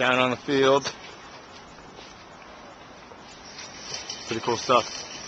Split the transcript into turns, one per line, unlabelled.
down on the field. Pretty cool stuff.